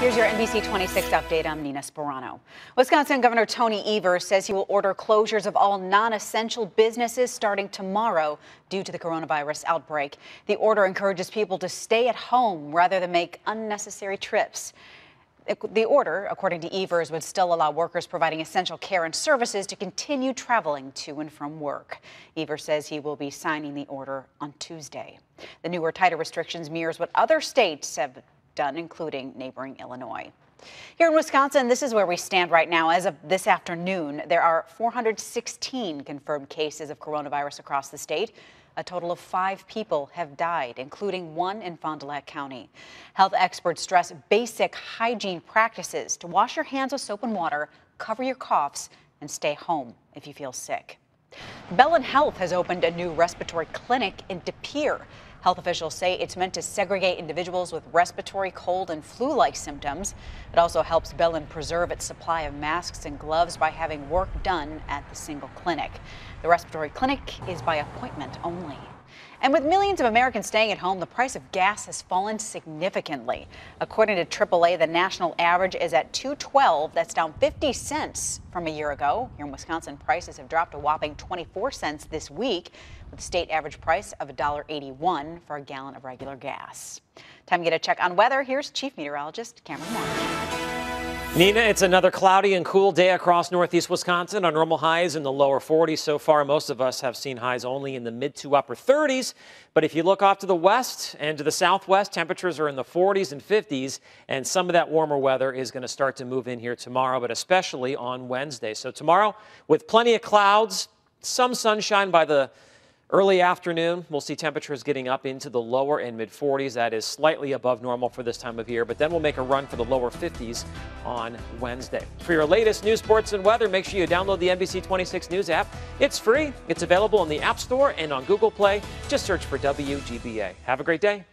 Here's your NBC 26 update. I'm Nina Sperano. Wisconsin Governor Tony Evers says he will order closures of all non essential businesses starting tomorrow due to the coronavirus outbreak. The order encourages people to stay at home rather than make unnecessary trips. The order, according to Evers, would still allow workers providing essential care and services to continue traveling to and from work. Evers says he will be signing the order on Tuesday. The newer, tighter restrictions mirrors what other states have done, including neighboring Illinois. Here in Wisconsin, this is where we stand right now. As of this afternoon, there are 416 confirmed cases of coronavirus across the state. A total of five people have died, including one in Fond du Lac County. Health experts stress basic hygiene practices to wash your hands with soap and water, cover your coughs, and stay home if you feel sick. Bellin Health has opened a new respiratory clinic in De Pere. Health officials say it's meant to segregate individuals with respiratory, cold, and flu like symptoms. It also helps Bellin preserve its supply of masks and gloves by having work done at the single clinic. The respiratory clinic is by appointment only. And with millions of Americans staying at home, the price of gas has fallen significantly. According to AAA, the national average is at 212. That's down 50 cents from a year ago. Here in Wisconsin, prices have dropped a whopping 24 cents this week, with the state average price of $1.81 for a gallon of regular gas. Time to get a check on weather. Here's Chief Meteorologist Cameron Moore. Nina, it's another cloudy and cool day across northeast Wisconsin. Our normal highs in the lower 40s so far. Most of us have seen highs only in the mid to upper 30s. But if you look off to the west and to the southwest, temperatures are in the 40s and 50s. And some of that warmer weather is going to start to move in here tomorrow, but especially on Wednesday. So tomorrow, with plenty of clouds, some sunshine by the Early afternoon, we'll see temperatures getting up into the lower and mid 40s. That is slightly above normal for this time of year, but then we'll make a run for the lower 50s on Wednesday. For your latest news, sports, and weather, make sure you download the NBC 26 News app. It's free. It's available in the App Store and on Google Play. Just search for WGBA. Have a great day.